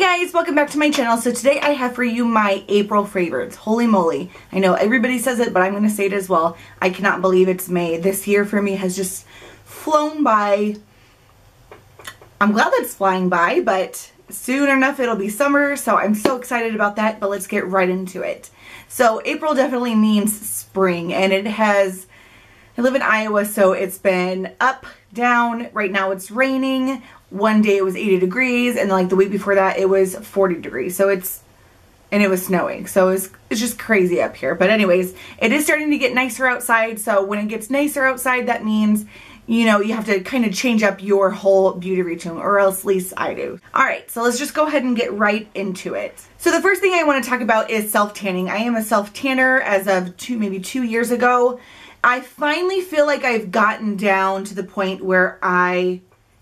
guys, welcome back to my channel. So today I have for you my April favorites. Holy moly. I know everybody says it, but I'm going to say it as well. I cannot believe it's May. This year for me has just flown by. I'm glad that's flying by, but soon enough it'll be summer, so I'm so excited about that, but let's get right into it. So April definitely means spring, and it has, I live in Iowa, so it's been up, down, right now it's raining, one day it was 80 degrees and like the week before that it was 40 degrees. So it's and it was snowing. So it's it's just crazy up here. But anyways it is starting to get nicer outside. So when it gets nicer outside that means you know you have to kind of change up your whole beauty routine or else at least I do. All right so let's just go ahead and get right into it. So the first thing I want to talk about is self tanning I am a self tanner as of two maybe two years ago I finally feel like I've gotten down to the point where I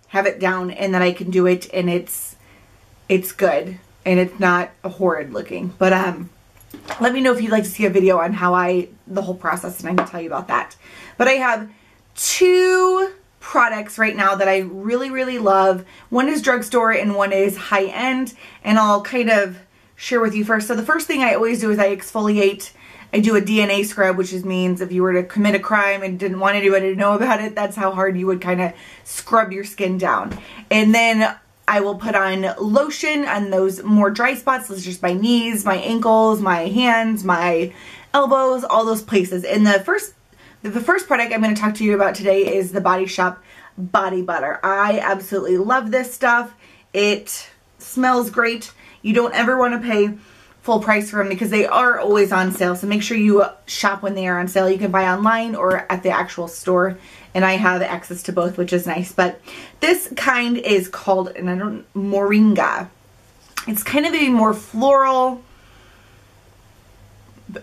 have it down and that I can do it and it's it's good and it's not a horrid looking. But um let me know if you'd like to see a video on how I the whole process and I can tell you about that. But I have two products right now that I really really love. One is drugstore and one is high end and I'll kind of share with you first. So the first thing I always do is I exfoliate I do a DNA scrub, which is means if you were to commit a crime and didn't want anybody to know about it, that's how hard you would kind of scrub your skin down. And then I will put on lotion on those more dry spots. Is just my knees, my ankles, my hands, my elbows, all those places. And the first, the first product I'm going to talk to you about today is the Body Shop Body Butter. I absolutely love this stuff. It smells great. You don't ever want to pay full price for them because they are always on sale. So make sure you shop when they are on sale. You can buy online or at the actual store. And I have access to both, which is nice. But this kind is called, and I don't, Moringa. It's kind of a more floral,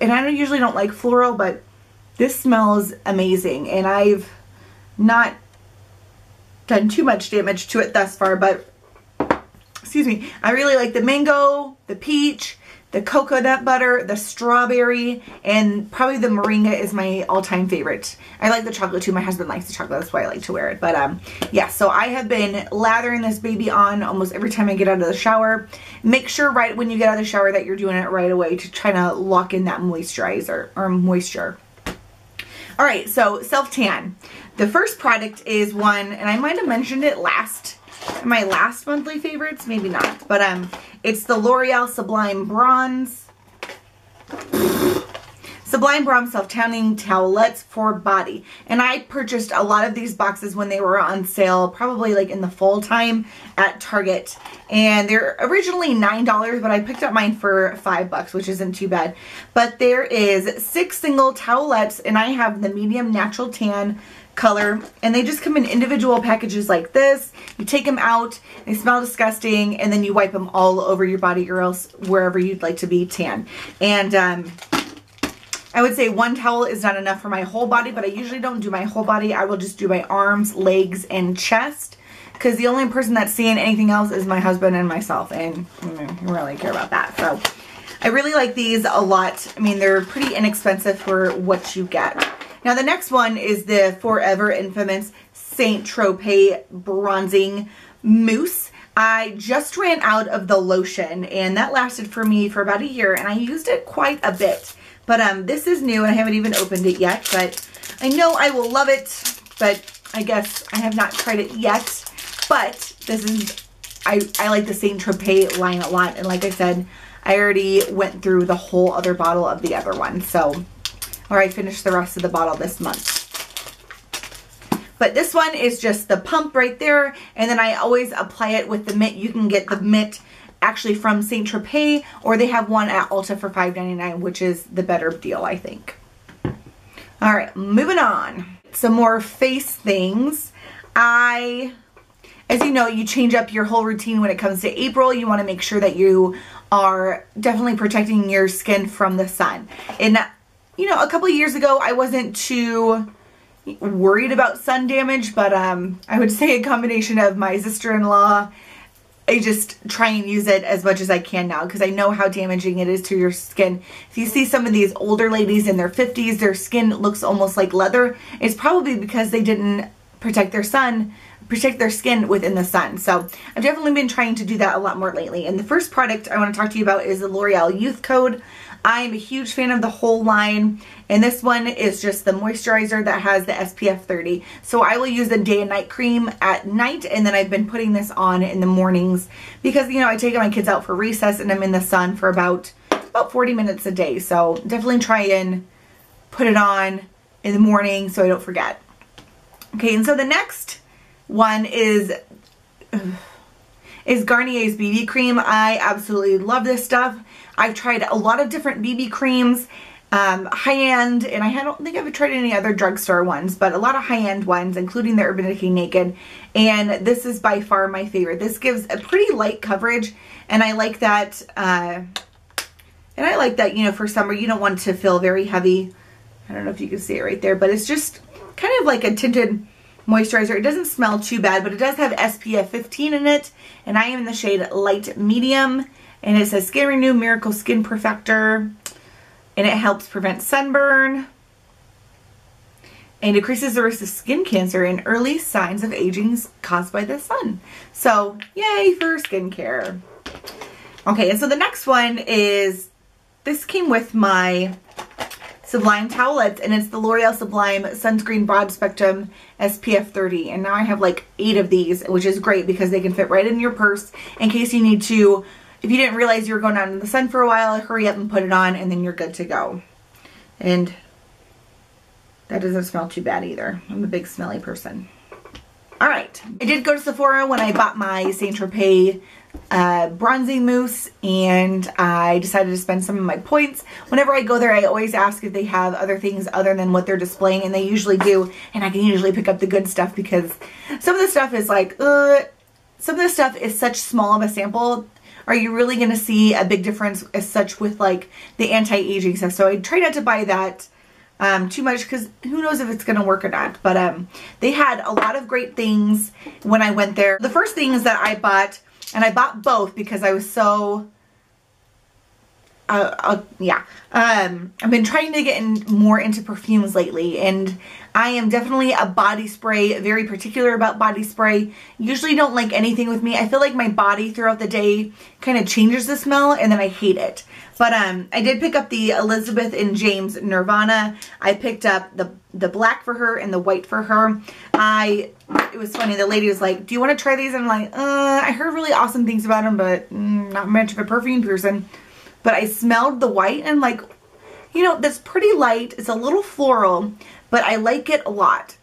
and I don't usually don't like floral, but this smells amazing. And I've not done too much damage to it thus far, but excuse me, I really like the mango, the peach, the coconut butter, the strawberry, and probably the moringa is my all-time favorite. I like the chocolate too. My husband likes the chocolate. That's why I like to wear it. But um, yeah, so I have been lathering this baby on almost every time I get out of the shower. Make sure right when you get out of the shower that you're doing it right away to try to lock in that moisturizer or moisture. All right, so self-tan. The first product is one, and I might have mentioned it last my last monthly favorites, maybe not, but um, it's the L'Oreal Sublime Bronze. Sublime Bronze Self-Tanning Towelettes for Body. And I purchased a lot of these boxes when they were on sale, probably like in the fall time at Target. And they're originally $9, but I picked up mine for 5 bucks, which isn't too bad. But there is six single towelettes, and I have the medium natural tan color and they just come in individual packages like this. You take them out they smell disgusting and then you wipe them all over your body or else wherever you'd like to be tan. And um, I would say one towel is not enough for my whole body but I usually don't do my whole body. I will just do my arms legs and chest because the only person that's seeing anything else is my husband and myself and mm, I really care about that. So I really like these a lot. I mean they're pretty inexpensive for what you get now the next one is the Forever Infamous Saint Tropez Bronzing Mousse. I just ran out of the lotion and that lasted for me for about a year and I used it quite a bit. But um, this is new and I haven't even opened it yet, but I know I will love it, but I guess I have not tried it yet. But this is, I, I like the Saint Tropez line a lot. And like I said, I already went through the whole other bottle of the other one. So or I finish the rest of the bottle this month. But this one is just the pump right there. And then I always apply it with the mitt. You can get the mitt actually from St. Tropez or they have one at Ulta for $5.99, which is the better deal, I think. All right, moving on. Some more face things. I, as you know, you change up your whole routine when it comes to April. You want to make sure that you are definitely protecting your skin from the sun. And you know, a couple years ago, I wasn't too worried about sun damage, but um, I would say a combination of my sister-in-law, I just try and use it as much as I can now because I know how damaging it is to your skin. If you see some of these older ladies in their 50s, their skin looks almost like leather. It's probably because they didn't protect their sun protect their skin within the sun. So I've definitely been trying to do that a lot more lately. And the first product I want to talk to you about is the L'Oreal Youth Code. I'm a huge fan of the whole line and this one is just the moisturizer that has the SPF 30. So I will use the day and night cream at night and then I've been putting this on in the mornings because you know I take my kids out for recess and I'm in the sun for about about 40 minutes a day. So definitely try and put it on in the morning so I don't forget. Okay and so the next one is is Garnier's BB cream. I absolutely love this stuff. I've tried a lot of different BB creams, um, high-end, and I don't think I've tried any other drugstore ones, but a lot of high-end ones, including the Urban Decay Naked, and this is by far my favorite. This gives a pretty light coverage, and I like that, uh, and I like that, you know, for summer, you don't want to feel very heavy. I don't know if you can see it right there, but it's just kind of like a tinted moisturizer. It doesn't smell too bad, but it does have SPF 15 in it, and I am in the shade Light Medium, and it says Skin Renew Miracle Skin Perfector, and it helps prevent sunburn, and decreases the risk of skin cancer and early signs of aging caused by the sun. So, yay for skincare. Okay, and so the next one is, this came with my Sublime towelettes and it's the L'Oreal Sublime Sunscreen Broad Spectrum SPF 30 and now I have like eight of these which is great because they can fit right in your purse in case you need to if you didn't realize you were going out in the sun for a while hurry up and put it on and then you're good to go and that doesn't smell too bad either I'm a big smelly person alright I did go to Sephora when I bought my Saint Tropez uh, bronzing mousse and I decided to spend some of my points. Whenever I go there, I always ask if they have other things other than what they're displaying and they usually do and I can usually pick up the good stuff because some of the stuff is like, uh, some of the stuff is such small of a sample. Are you really going to see a big difference as such with like the anti-aging stuff? So I try not to buy that um, too much because who knows if it's going to work or not. But um, they had a lot of great things when I went there. The first things that I bought and I bought both because I was so, uh, uh, yeah. Um, I've been trying to get in more into perfumes lately and I am definitely a body spray, very particular about body spray. Usually don't like anything with me. I feel like my body throughout the day kind of changes the smell and then I hate it. But um, I did pick up the Elizabeth and James Nirvana. I picked up the, the black for her and the white for her. I, it was funny, the lady was like, do you want to try these? And I'm like, uh, I heard really awesome things about them, but mm, not much of a perfume person. But I smelled the white and like, you know, that's pretty light. It's a little floral, but I like it a lot.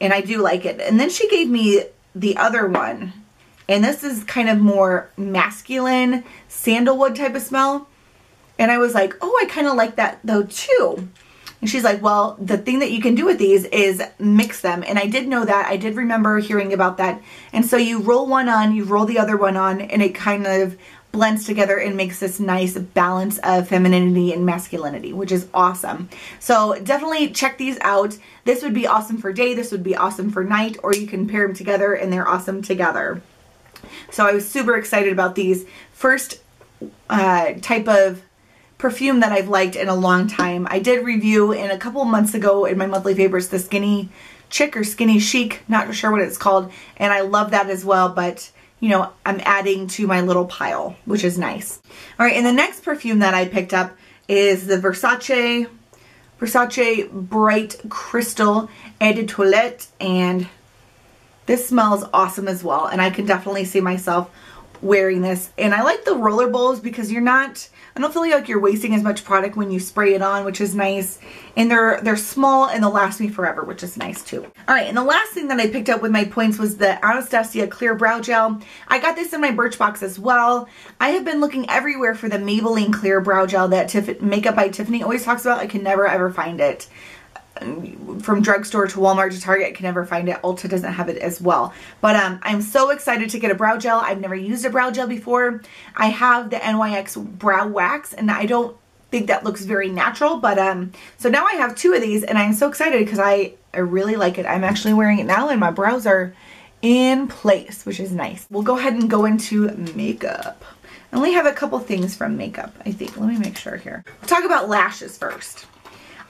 And I do like it. And then she gave me the other one. And this is kind of more masculine, sandalwood type of smell. And I was like, oh, I kind of like that though too. And she's like, well, the thing that you can do with these is mix them. And I did know that. I did remember hearing about that. And so you roll one on, you roll the other one on, and it kind of blends together and makes this nice balance of femininity and masculinity, which is awesome. So definitely check these out. This would be awesome for day, this would be awesome for night, or you can pair them together and they're awesome together. So I was super excited about these. First uh, type of perfume that I've liked in a long time. I did review in a couple months ago in my monthly favorites the Skinny Chick or Skinny Chic, not sure what it's called, and I love that as well, but you know, I'm adding to my little pile, which is nice. All right, and the next perfume that I picked up is the Versace Versace Bright Crystal Eau de Toilette, and this smells awesome as well, and I can definitely see myself wearing this. And I like the roller balls because you're not, I don't feel like you're wasting as much product when you spray it on, which is nice. And they're they're small and they'll last me forever, which is nice too. All right, and the last thing that I picked up with my points was the Anastasia Clear Brow Gel. I got this in my Birchbox as well. I have been looking everywhere for the Maybelline Clear Brow Gel that Tiff Makeup by Tiffany always talks about. I can never ever find it from drugstore to Walmart to Target can never find it. Ulta doesn't have it as well. But um, I'm so excited to get a brow gel. I've never used a brow gel before. I have the NYX Brow Wax and I don't think that looks very natural. But um, so now I have two of these and I'm so excited because I, I really like it. I'm actually wearing it now and my brows are in place, which is nice. We'll go ahead and go into makeup. I only have a couple things from makeup, I think. Let me make sure here. Talk about lashes first.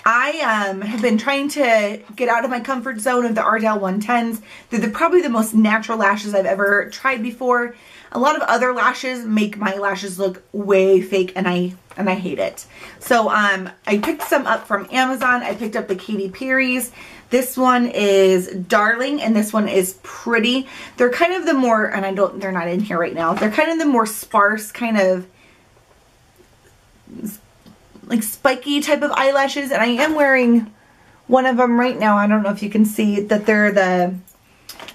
I um, have been trying to get out of my comfort zone of the Ardell 110s. They're the, probably the most natural lashes I've ever tried before. A lot of other lashes make my lashes look way fake and I and I hate it. So um, I picked some up from Amazon. I picked up the Katy Perry's. This one is Darling and this one is Pretty. They're kind of the more, and I don't, they're not in here right now. They're kind of the more sparse kind of like spiky type of eyelashes and I am wearing one of them right now. I don't know if you can see that they're the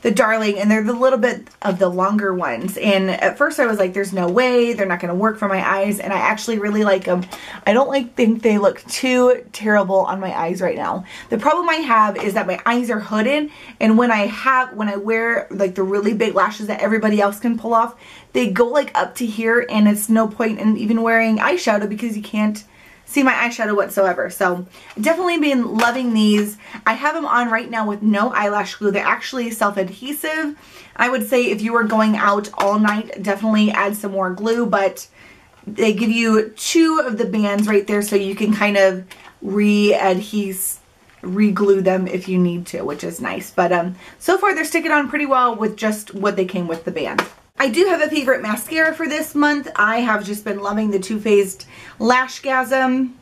the darling and they're the little bit of the longer ones. And at first I was like there's no way. They're not going to work for my eyes. And I actually really like them I don't like think they look too terrible on my eyes right now. The problem I have is that my eyes are hooded and when I have when I wear like the really big lashes that everybody else can pull off they go like up to here and it's no point in even wearing eyeshadow because you can't see my eyeshadow whatsoever. So definitely been loving these. I have them on right now with no eyelash glue. They're actually self-adhesive. I would say if you were going out all night, definitely add some more glue, but they give you two of the bands right there so you can kind of re-adhese re-glue them if you need to, which is nice. But um, so far they're sticking on pretty well with just what they came with the band. I do have a favorite mascara for this month. I have just been loving the Too Faced Lashgasm.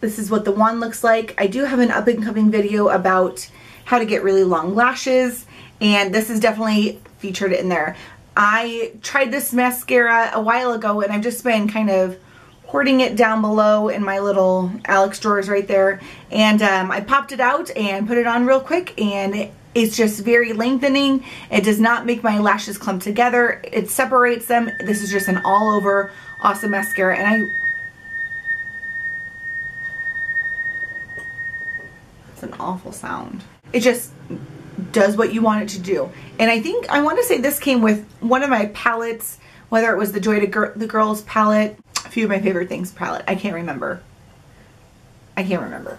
This is what the wand looks like. I do have an up and coming video about how to get really long lashes and this is definitely featured in there. I tried this mascara a while ago and I've just been kind of hoarding it down below in my little Alex drawers right there and um, I popped it out and put it on real quick and it's just very lengthening. It does not make my lashes clump together. It separates them. This is just an all over awesome mascara and I It's an awful sound. It just does what you want it to do. And I think, I want to say this came with one of my palettes, whether it was the Joy to Gir the Girls palette, a few of my favorite things palette. I can't remember. I can't remember.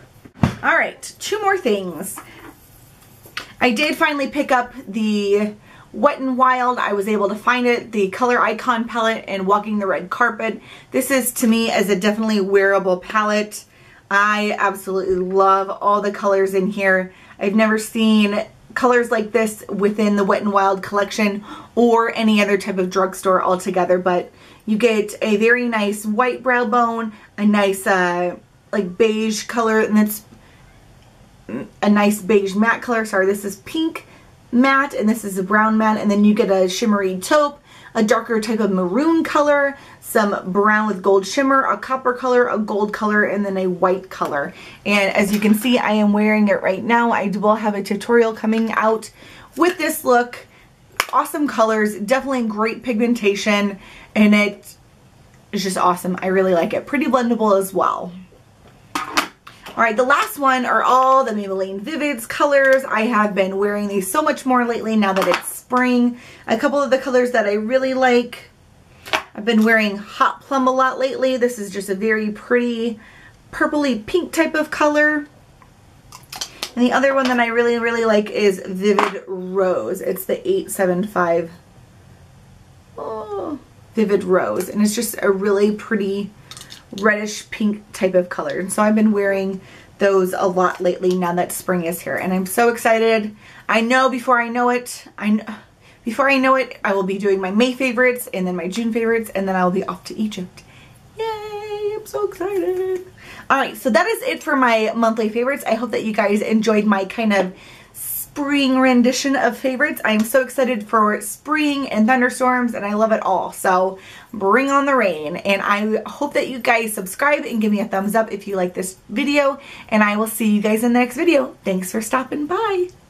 All right, two more things. I did finally pick up the Wet n Wild. I was able to find it, the Color Icon palette and Walking the Red Carpet. This is to me as a definitely wearable palette. I absolutely love all the colors in here. I've never seen colors like this within the Wet n Wild collection or any other type of drugstore altogether, but you get a very nice white brow bone, a nice uh, like beige color, and it's a nice beige matte color. Sorry, this is pink matte and this is a brown matte and then you get a shimmery taupe, a darker type of maroon color, some brown with gold shimmer, a copper color, a gold color, and then a white color. And as you can see, I am wearing it right now. I will have a tutorial coming out with this look. Awesome colors, definitely great pigmentation, and it is just awesome. I really like it. Pretty blendable as well. All right, the last one are all the Maybelline Vivids colors. I have been wearing these so much more lately now that it's spring. A couple of the colors that I really like. I've been wearing Hot Plum a lot lately. This is just a very pretty purpley pink type of color. And the other one that I really, really like is Vivid Rose. It's the 875 oh, Vivid Rose. And it's just a really pretty reddish pink type of color. And so I've been wearing those a lot lately now that spring is here. And I'm so excited. I know before I know it, I know, before I know it, I will be doing my May favorites and then my June favorites and then I will be off to Egypt. Yay, I'm so excited. Alright, so that is it for my monthly favorites. I hope that you guys enjoyed my kind of spring rendition of favorites. I'm so excited for spring and thunderstorms and I love it all. So bring on the rain and I hope that you guys subscribe and give me a thumbs up if you like this video and I will see you guys in the next video. Thanks for stopping by.